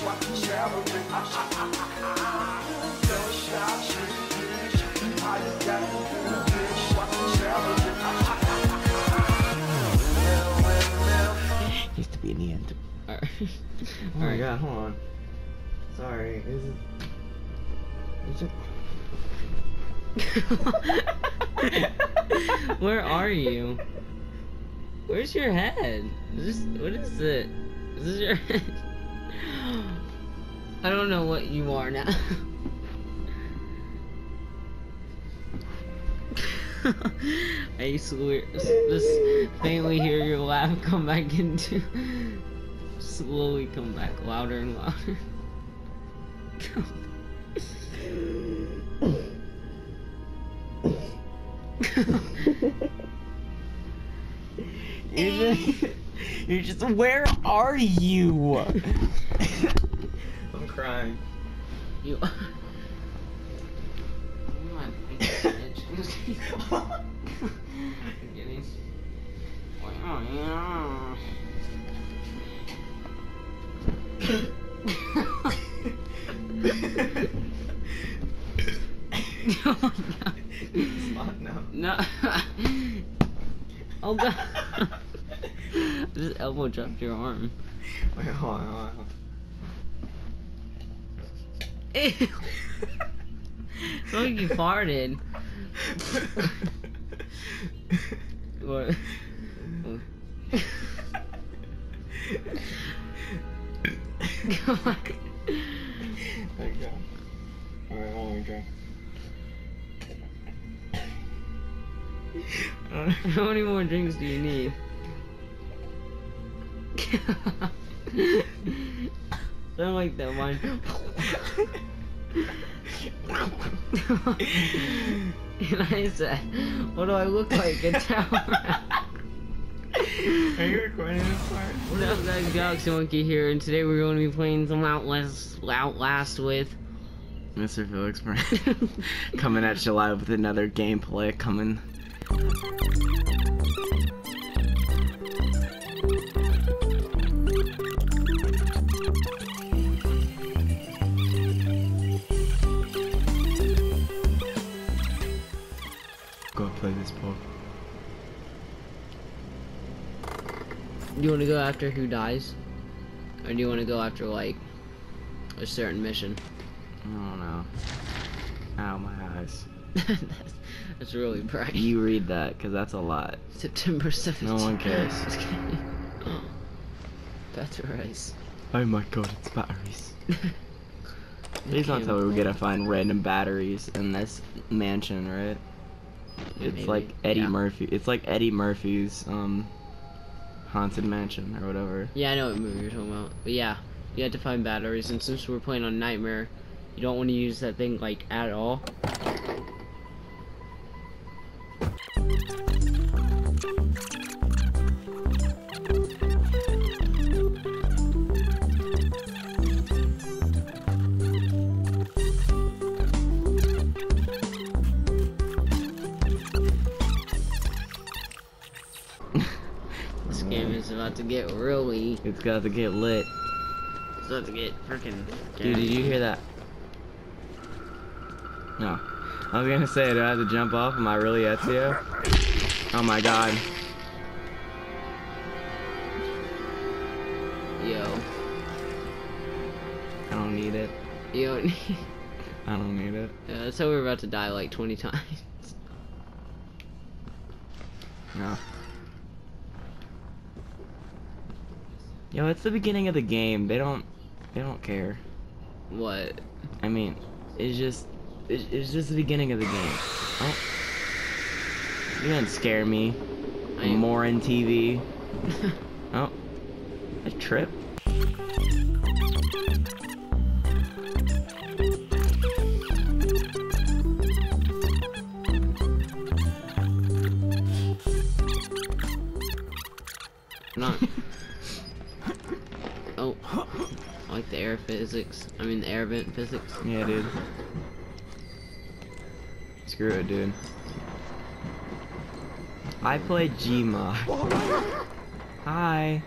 Used to be in the end. Alright. Oh my god, hold on. Sorry, is it? Is it? Where are you? Where's your head? Is this, what is it? Is this your head? I don't know what you are now. I swear, just faintly hear your laugh come back into, slowly come back louder and louder. Just, you're just, where are you? I'm crying. You. Come on, bitch. I'm getting. Oh, yeah. oh my god. It's not. No. oh god. I elbow dropped your arm. Wait, hold on, hold on. Ew. You farted. What? Come on. There you go. Alright, hold on, drink. How many more drinks do you need? Sound like that one. and I said, what do I look like? A tower? Are you recording this part? What's up guys, Galaxy Monkey here, and today we're going to be playing some Outlast, Outlast with... Mr. Felix Burns coming at you live with another gameplay coming. You want to go after who dies? Or do you want to go after, like, a certain mission? I don't know. Ow, my eyes. That's really bright. You read that, because that's a lot. September 17th. No one cares. Just kidding. Better rice. Oh my god, it's batteries. Please don't tell me we're gonna find random batteries in this mansion, right? It's Maybe. like Eddie Yeah. Murphy. It's like Eddie Murphy's um haunted mansion or whatever. Yeah, I know what movie you're talking about. But yeah, you have to find batteries, and since we're playing on Nightmare, you don't want to use that thing, like, at all. Is about to get really, It's got to get lit. it's about to get freaking. Dude, did you hear that? No. I was gonna say, do I have to jump off? Am I really Ezio? Oh my god. Yo, I don't need it. yo. I don't need it. yeah, that's how we're about to die like 20 times. No. Yo, it's the beginning of the game. They don't, they don't care. What? I mean, it's just, it's, it's just the beginning of the game. Oh. You didn't scare me. I More in TV. Oh. A trip? Not. like the air physics. I mean, the air vent physics. Yeah, dude. Screw it, dude. I play Gmod. Hi.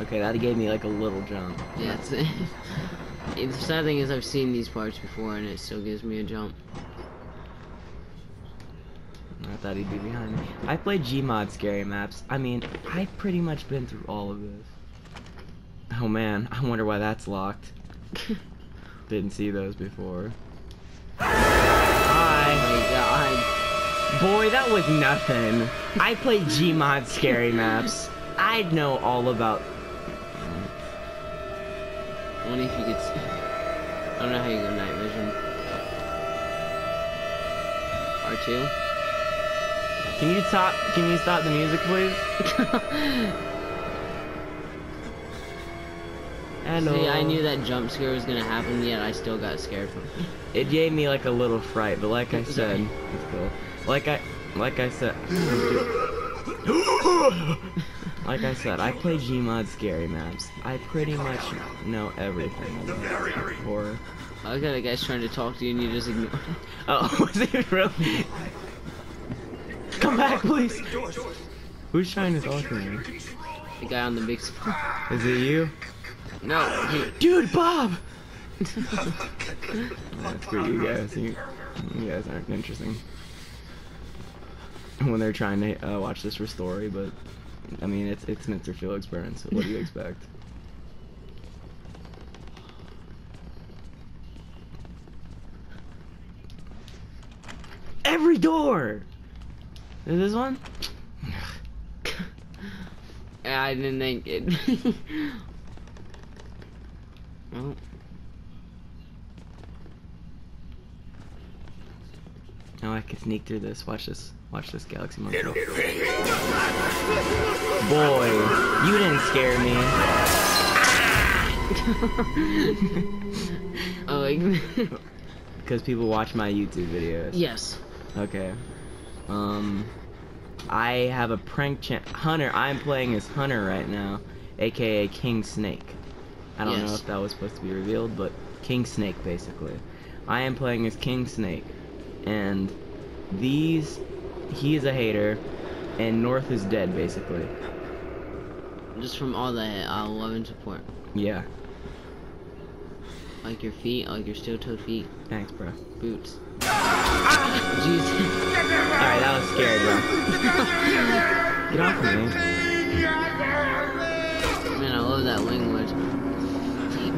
Okay, that gave me like a little jump. Yeah, it's, the sad thing is I've seen these parts before and it still gives me a jump. I thought he'd be behind me. I played Gmod scary maps. I mean, I've pretty much been through all of this. Oh man, I wonder why that's locked. Didn't see those before. Oh my god. Boy, that was nothing. I played Gmod scary maps. I'd know all about. I wonder if you could. I don't know how you go night vision. R2? Can you stop? Can you stop the music, please? Hello. See, I knew that jump scare was gonna happen, yet I still got scared from it. It gave me like a little fright, but like I said, it's cool. Like I, like I said, like I said, I play Gmod scary maps. I pretty much know everything horror. I at a guy's trying to talk to you and you just ignore. Oh, was it really? Come back, please. Who's trying to talk to me? The guy on the big spot. Is it you? No, he, Dude, Bob! That's for you guys. You, you guys aren't interesting. When they're trying to uh, watch this for story, but I mean, it's it's Mr. Felix Burns. So what do you expect? Every door. Is this one? I didn't think it. oh, Oh, I can sneak through this. Watch this. Watch this, Galaxy Monkey. Boy, you didn't scare me. oh, Because people watch my YouTube videos. yes. Okay. Um, I have a prank cha- Hunter. I'm playing as Hunter right now, aka King Snake. I don't know if that was supposed to be revealed, but King Snake basically. I am playing as King Snake, and these, he is a hater, and North is dead basically. Just from all the uh, love and support. Yeah. Like your feet, like your steel-toed feet, Thanks, bro. boots. Jesus. Alright, that was scary, bro. Get off of me.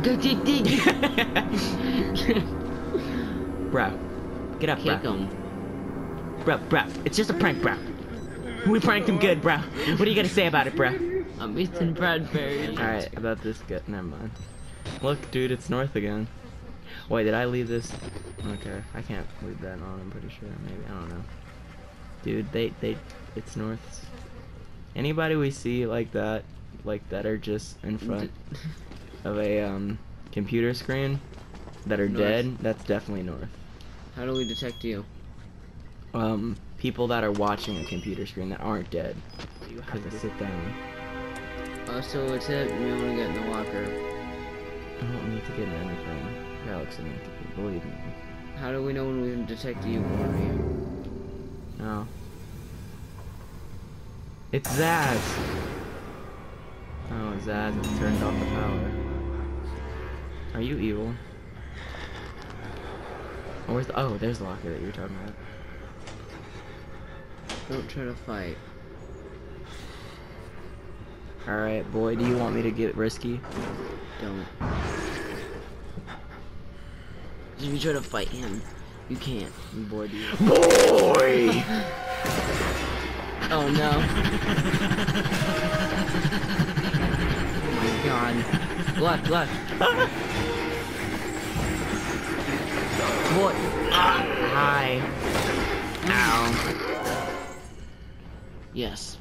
bro. Get up, Kick bro. him. Bro, bro. It's just a prank, bro. We pranked him good, bro. What are you gonna say about it, bro? I'm Ethan Bradbury. Alright, about this gut. Never mind. Look, dude, it's north again. Wait, did I leave this? Okay, I can't leave that on, I'm pretty sure. Maybe, I don't know. Dude, they, they, it's north. Anybody we see like that, like that are just in front of a, um, computer screen that are North. dead, that's definitely north. How do we detect you? Um, people that are watching a computer screen that aren't dead. You Because they sit down. Oh, so what's it? You want to get in the locker. I don't need to get in anything. Galaxy Monkey, believe me. How do we know when we've detected you, Mario? No. It's Zaz! Oh, Zaz has turned off the power. Are you evil? Oh, where's the- oh, there's the locker that you were talking about. Don't try to fight. Alright, boy, do you want me to get risky? Don't. If you try to fight him, you can't. Boy, do you- BOY! Oh no. god. Left, left. Boy! Ah, hi. Ow. Yes.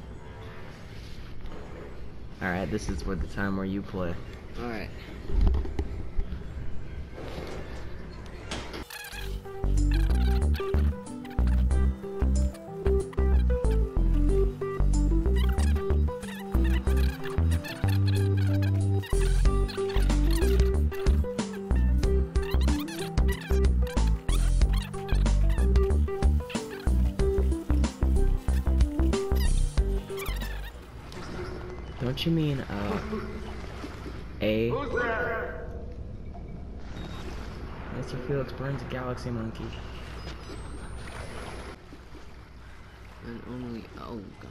Alright, this is where the time where you play. Alright. Don't you mean, uh, A. Who's there? Mr. Felix Burns, a galaxy monkey. And only. Oh god.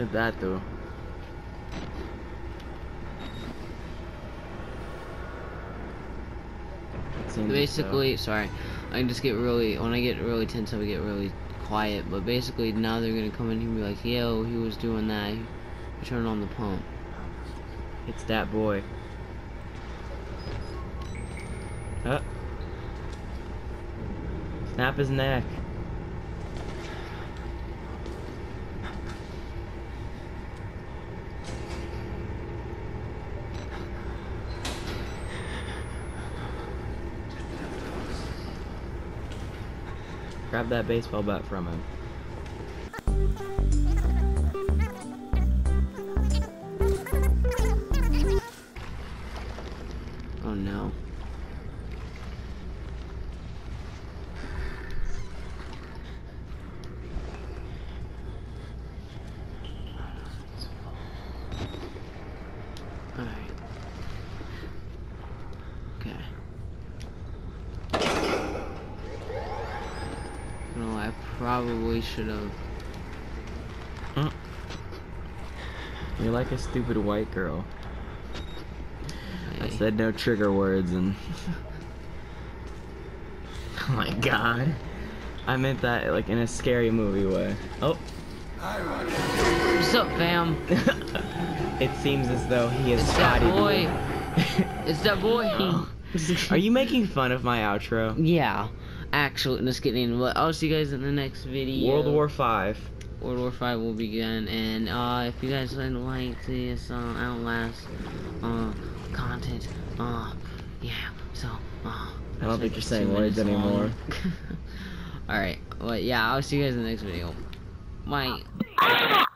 Look at that though. It seems as Basically, sorry, I just get really when I get really tense, I get really quiet. But basically, now they're gonna come in here and be like, "Yo, he was doing that. He turned on the pump." it's that boy. Huh? Snap his neck. Grab that baseball bat from him. Probably should have. You're like a stupid white girl. I said no trigger words and. oh my god. I meant that like in a scary movie way. Oh. What's up, fam? it seems as though he is It's that Scotty. boy. It's that boy. Are you making fun of my outro? Yeah, actually, just kidding. But I'll see you guys in the next video. World War Five. World War Five will begin, and uh, if you guys would like this uh, Outlast uh, content, uh, yeah. So, uh, I don't think it's you're saying words anymore. All right. Well, yeah. I'll see you guys in the next video. Bye.